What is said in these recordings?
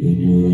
in your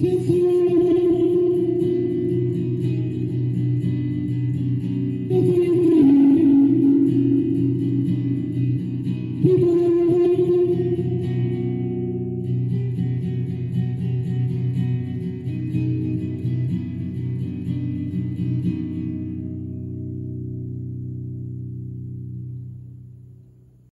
People